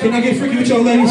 Can I get freaky with y'all ladies?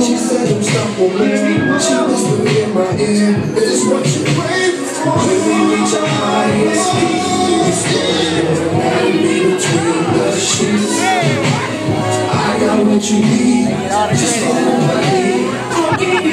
She said I'm stop on me. She whispered in my ear. It's what you what you need. Just go away. I'll